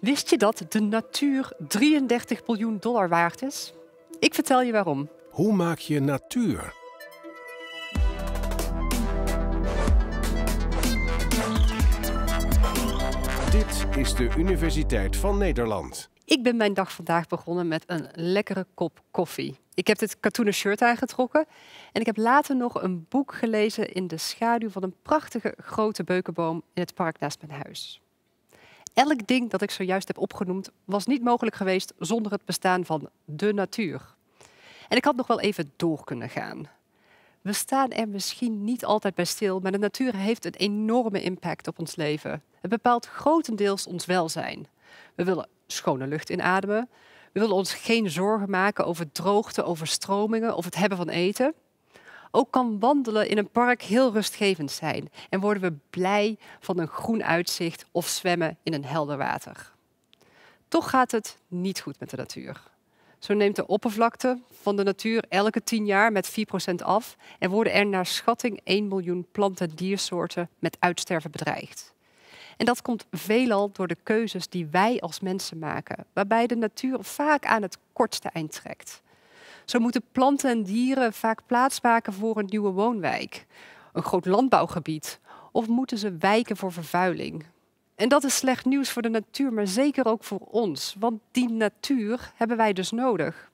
Wist je dat de natuur 33 biljoen dollar waard is? Ik vertel je waarom. Hoe maak je natuur? Dit is de Universiteit van Nederland. Ik ben mijn dag vandaag begonnen met een lekkere kop koffie. Ik heb dit katoenen shirt aangetrokken en ik heb later nog een boek gelezen in de schaduw van een prachtige grote beukenboom in het park naast mijn huis. Elk ding dat ik zojuist heb opgenoemd was niet mogelijk geweest zonder het bestaan van de natuur. En ik had nog wel even door kunnen gaan. We staan er misschien niet altijd bij stil, maar de natuur heeft een enorme impact op ons leven. Het bepaalt grotendeels ons welzijn. We willen schone lucht inademen. We willen ons geen zorgen maken over droogte, overstromingen of het hebben van eten. Ook kan wandelen in een park heel rustgevend zijn en worden we blij van een groen uitzicht of zwemmen in een helder water. Toch gaat het niet goed met de natuur. Zo neemt de oppervlakte van de natuur elke tien jaar met 4% af en worden er naar schatting 1 miljoen plant- en diersoorten met uitsterven bedreigd. En dat komt veelal door de keuzes die wij als mensen maken, waarbij de natuur vaak aan het kortste eind trekt. Zo moeten planten en dieren vaak plaatsmaken voor een nieuwe woonwijk, een groot landbouwgebied, of moeten ze wijken voor vervuiling. En dat is slecht nieuws voor de natuur, maar zeker ook voor ons, want die natuur hebben wij dus nodig.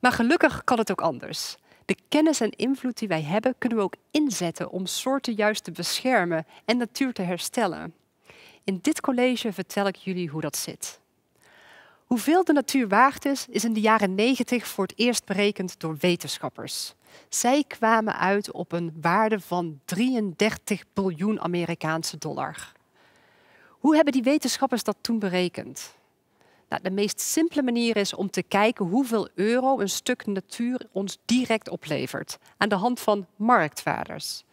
Maar gelukkig kan het ook anders. De kennis en invloed die wij hebben, kunnen we ook inzetten om soorten juist te beschermen en natuur te herstellen. In dit college vertel ik jullie hoe dat zit. Hoeveel de natuur waard is, is in de jaren 90 voor het eerst berekend door wetenschappers. Zij kwamen uit op een waarde van 33 biljoen Amerikaanse dollar. Hoe hebben die wetenschappers dat toen berekend? Nou, de meest simpele manier is om te kijken hoeveel euro een stuk natuur ons direct oplevert aan de hand van marktwaarders.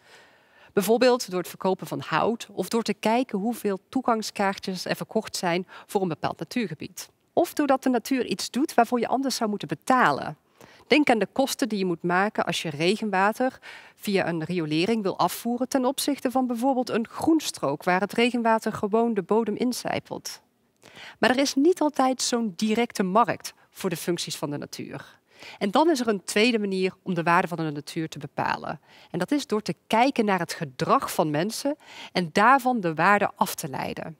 Bijvoorbeeld door het verkopen van hout of door te kijken hoeveel toegangskaartjes er verkocht zijn voor een bepaald natuurgebied. Of doordat de natuur iets doet waarvoor je anders zou moeten betalen. Denk aan de kosten die je moet maken als je regenwater via een riolering wil afvoeren ten opzichte van bijvoorbeeld een groenstrook waar het regenwater gewoon de bodem incijpelt. Maar er is niet altijd zo'n directe markt voor de functies van de natuur. En dan is er een tweede manier om de waarde van de natuur te bepalen. En dat is door te kijken naar het gedrag van mensen en daarvan de waarde af te leiden.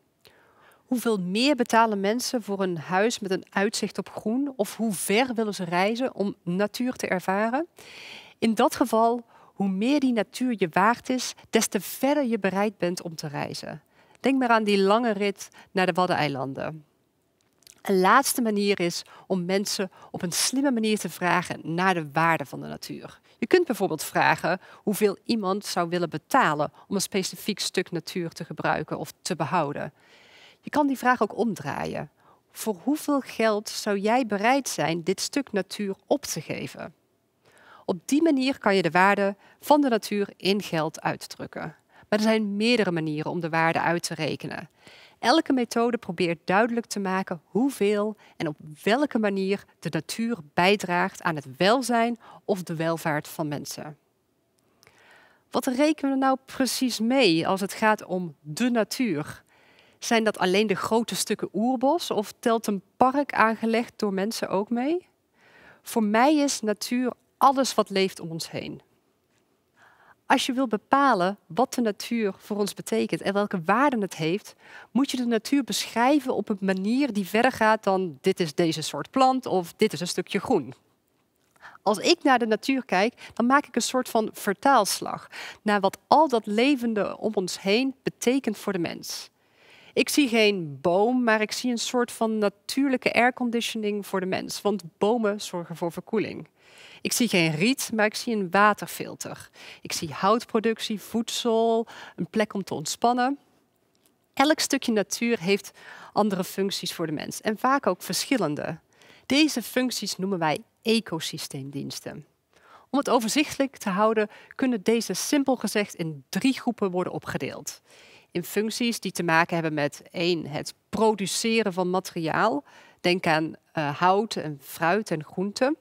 Hoeveel meer betalen mensen voor een huis met een uitzicht op groen? Of hoe ver willen ze reizen om natuur te ervaren? In dat geval, hoe meer die natuur je waard is, des te verder je bereid bent om te reizen. Denk maar aan die lange rit naar de Waddeneilanden. Een laatste manier is om mensen op een slimme manier te vragen naar de waarde van de natuur. Je kunt bijvoorbeeld vragen hoeveel iemand zou willen betalen om een specifiek stuk natuur te gebruiken of te behouden. Je kan die vraag ook omdraaien. Voor hoeveel geld zou jij bereid zijn dit stuk natuur op te geven? Op die manier kan je de waarde van de natuur in geld uitdrukken. Maar er zijn meerdere manieren om de waarde uit te rekenen. Elke methode probeert duidelijk te maken hoeveel en op welke manier de natuur bijdraagt aan het welzijn of de welvaart van mensen. Wat rekenen we nou precies mee als het gaat om de natuur? Zijn dat alleen de grote stukken oerbos of telt een park aangelegd door mensen ook mee? Voor mij is natuur alles wat leeft om ons heen. Als je wil bepalen wat de natuur voor ons betekent en welke waarden het heeft, moet je de natuur beschrijven op een manier die verder gaat dan dit is deze soort plant of dit is een stukje groen. Als ik naar de natuur kijk, dan maak ik een soort van vertaalslag naar wat al dat levende om ons heen betekent voor de mens. Ik zie geen boom, maar ik zie een soort van natuurlijke airconditioning voor de mens, want bomen zorgen voor verkoeling. Ik zie geen riet, maar ik zie een waterfilter. Ik zie houtproductie, voedsel, een plek om te ontspannen. Elk stukje natuur heeft andere functies voor de mens en vaak ook verschillende. Deze functies noemen wij ecosysteemdiensten. Om het overzichtelijk te houden, kunnen deze simpel gezegd in drie groepen worden opgedeeld. In functies die te maken hebben met één, het produceren van materiaal. Denk aan uh, hout en fruit en groenten.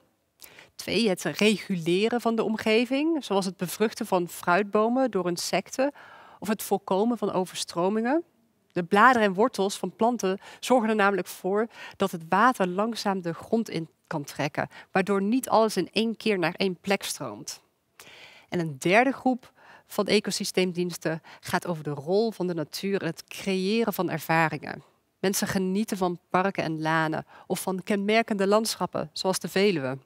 Twee, het reguleren van de omgeving, zoals het bevruchten van fruitbomen door insecten of het voorkomen van overstromingen. De bladeren en wortels van planten zorgen er namelijk voor dat het water langzaam de grond in kan trekken, waardoor niet alles in één keer naar één plek stroomt. En een derde groep van ecosysteemdiensten gaat over de rol van de natuur in het creëren van ervaringen. Mensen genieten van parken en lanen of van kenmerkende landschappen, zoals de Veluwe.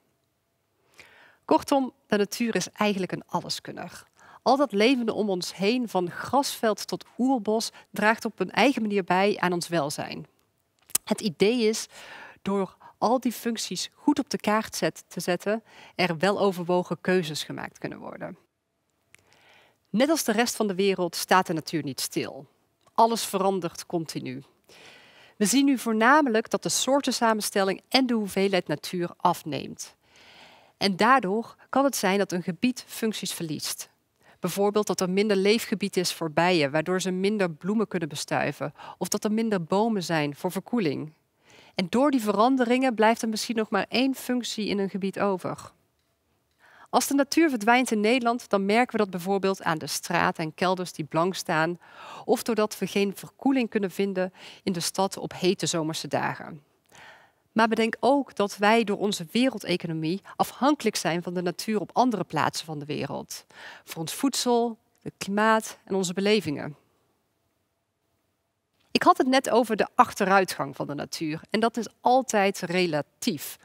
Kortom, de natuur is eigenlijk een alleskunner. Al dat levende om ons heen, van grasveld tot oerbos, draagt op een eigen manier bij aan ons welzijn. Het idee is, door al die functies goed op de kaart te zetten, er weloverwogen keuzes gemaakt kunnen worden. Net als de rest van de wereld staat de natuur niet stil. Alles verandert continu. We zien nu voornamelijk dat de soortensamenstelling en de hoeveelheid natuur afneemt. En daardoor kan het zijn dat een gebied functies verliest. Bijvoorbeeld dat er minder leefgebied is voor bijen, waardoor ze minder bloemen kunnen bestuiven. Of dat er minder bomen zijn voor verkoeling. En door die veranderingen blijft er misschien nog maar één functie in een gebied over. Als de natuur verdwijnt in Nederland, dan merken we dat bijvoorbeeld aan de straten en kelders die blank staan, of doordat we geen verkoeling kunnen vinden in de stad op hete zomerse dagen. Maar bedenk ook dat wij door onze wereldeconomie afhankelijk zijn van de natuur op andere plaatsen van de wereld. Voor ons voedsel, het klimaat en onze belevingen. Ik had het net over de achteruitgang van de natuur en dat is altijd relatief.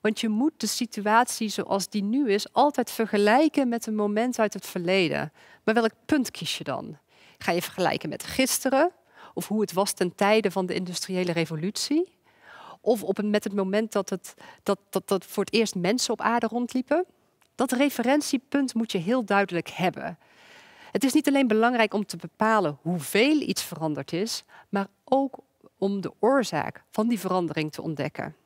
Want je moet de situatie zoals die nu is altijd vergelijken met een moment uit het verleden. Maar welk punt kies je dan? Ga je vergelijken met gisteren of hoe het was ten tijde van de industriële revolutie? Of op met het moment dat, het, dat, dat, dat voor het eerst mensen op aarde rondliepen? Dat referentiepunt moet je heel duidelijk hebben. Het is niet alleen belangrijk om te bepalen hoeveel iets veranderd is, maar ook om de oorzaak van die verandering te ontdekken.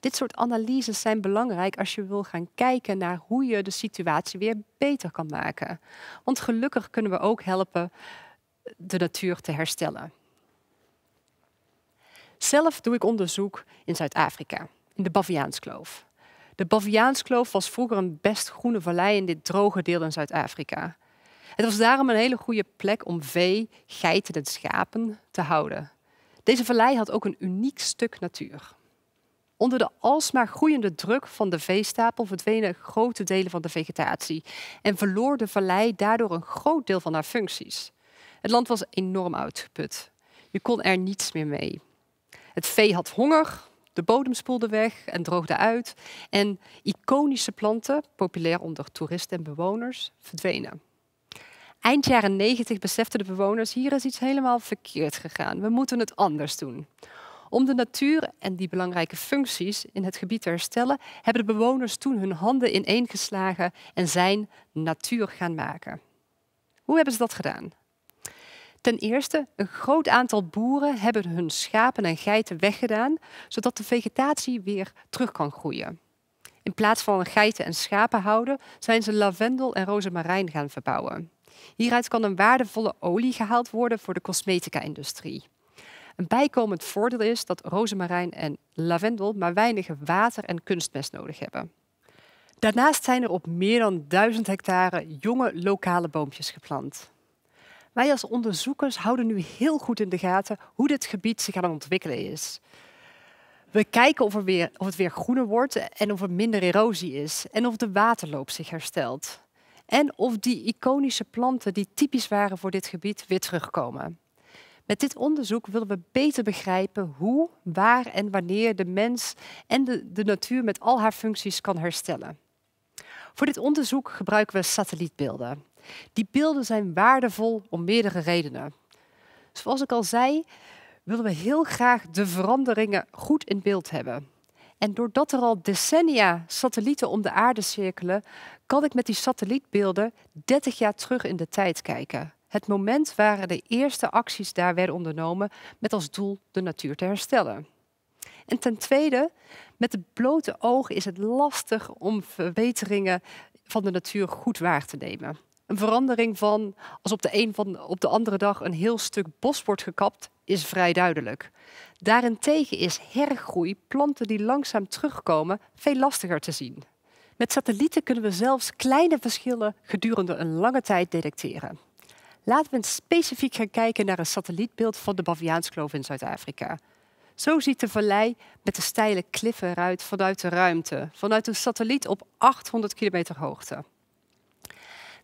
Dit soort analyses zijn belangrijk als je wil gaan kijken naar hoe je de situatie weer beter kan maken. Want gelukkig kunnen we ook helpen de natuur te herstellen. Zelf doe ik onderzoek in Zuid-Afrika, in de Baviaanskloof. De Baviaanskloof was vroeger een best groene vallei in dit droge deel in Zuid-Afrika. Het was daarom een hele goede plek om vee, geiten en schapen te houden. Deze vallei had ook een uniek stuk natuur. Onder de alsmaar groeiende druk van de veestapel verdwenen grote delen van de vegetatie en verloor de vallei daardoor een groot deel van haar functies. Het land was enorm uitgeput. Je kon er niets meer mee. Het vee had honger, de bodem spoelde weg en droogde uit en iconische planten, populair onder toeristen en bewoners, verdwenen. Eind jaren 90 beseften de bewoners, hier is iets helemaal verkeerd gegaan. We moeten het anders doen. Om de natuur en die belangrijke functies in het gebied te herstellen, hebben de bewoners toen hun handen ineengeslagen en zijn natuur gaan maken. Hoe hebben ze dat gedaan? Ten eerste, een groot aantal boeren hebben hun schapen en geiten weggedaan, zodat de vegetatie weer terug kan groeien. In plaats van geiten en schapen houden, zijn ze lavendel en rozemarijn gaan verbouwen. Hieruit kan een waardevolle olie gehaald worden voor de cosmetica-industrie. Een bijkomend voordeel is dat rozemarijn en lavendel maar weinig water en kunstmest nodig hebben. Daarnaast zijn er op meer dan duizend hectare jonge lokale boompjes geplant. Wij als onderzoekers houden nu heel goed in de gaten hoe dit gebied zich aan het ontwikkelen is. We kijken of, er weer, of het weer groener wordt en of er minder erosie is en of de waterloop zich herstelt. En of die iconische planten die typisch waren voor dit gebied weer terugkomen. Met dit onderzoek willen we beter begrijpen hoe, waar en wanneer de mens en de, de natuur met al haar functies kan herstellen. Voor dit onderzoek gebruiken we satellietbeelden. Die beelden zijn waardevol om meerdere redenen. Zoals ik al zei, willen we heel graag de veranderingen goed in beeld hebben. En doordat er al decennia satellieten om de aarde cirkelen, kan ik met die satellietbeelden 30 jaar terug in de tijd kijken. Het moment waar de eerste acties daar werden ondernomen met als doel de natuur te herstellen. En ten tweede, met het blote oog is het lastig om verbeteringen van de natuur goed waar te nemen. Een verandering van als op de een van op de andere dag een heel stuk bos wordt gekapt, is vrij duidelijk. Daarentegen is hergroei, planten die langzaam terugkomen, veel lastiger te zien. Met satellieten kunnen we zelfs kleine verschillen gedurende een lange tijd detecteren. Laten we specifiek gaan kijken naar een satellietbeeld van de Baviaanskloof in Zuid-Afrika. Zo ziet de vallei met de steile kliffen eruit vanuit de ruimte, vanuit een satelliet op 800 kilometer hoogte.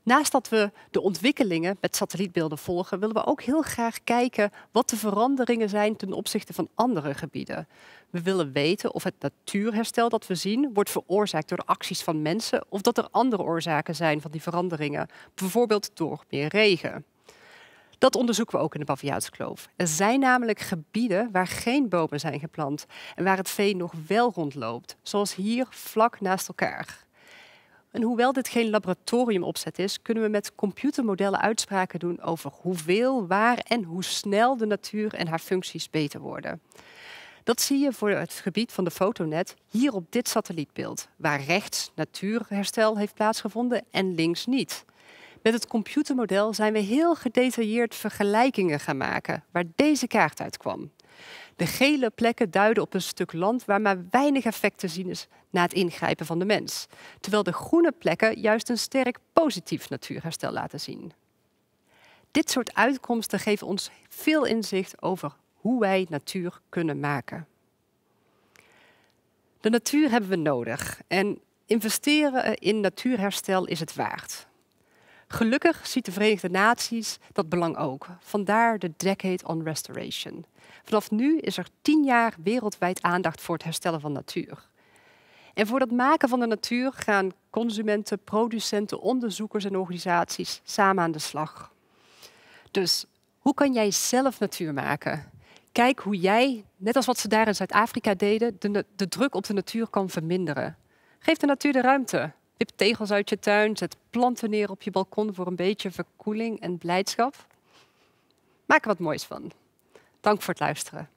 Naast dat we de ontwikkelingen met satellietbeelden volgen, willen we ook heel graag kijken wat de veranderingen zijn ten opzichte van andere gebieden. We willen weten of het natuurherstel dat we zien wordt veroorzaakt door de acties van mensen of dat er andere oorzaken zijn van die veranderingen, bijvoorbeeld door meer regen. Dat onderzoeken we ook in de Baviaanskloof. Er zijn namelijk gebieden waar geen bomen zijn geplant en waar het vee nog wel rondloopt, zoals hier vlak naast elkaar. En hoewel dit geen laboratoriumopzet is, kunnen we met computermodellen uitspraken doen over hoeveel, waar en hoe snel de natuur en haar functies beter worden. Dat zie je voor het gebied van de fotonet hier op dit satellietbeeld, waar rechts natuurherstel heeft plaatsgevonden en links niet. Met het computermodel zijn we heel gedetailleerd vergelijkingen gaan maken waar deze kaart uitkwam. De gele plekken duiden op een stuk land waar maar weinig effect te zien is na het ingrijpen van de mens, terwijl de groene plekken juist een sterk positief natuurherstel laten zien. Dit soort uitkomsten geven ons veel inzicht over hoe wij natuur kunnen maken. De natuur hebben we nodig en investeren in natuurherstel is het waard. Gelukkig ziet de Verenigde Naties dat belang ook. Vandaar de Decade on Restoration. Vanaf nu is er tien jaar wereldwijd aandacht voor het herstellen van natuur. En voor het maken van de natuur gaan consumenten, producenten, onderzoekers en organisaties samen aan de slag. Dus hoe kan jij zelf natuur maken? Kijk hoe jij, net als wat ze daar in Zuid-Afrika deden, de, de druk op de natuur kan verminderen. Geef de natuur de ruimte. Wip tegels uit je tuin, zet planten neer op je balkon voor een beetje verkoeling en blijdschap. Maak er wat moois van. Dank voor het luisteren.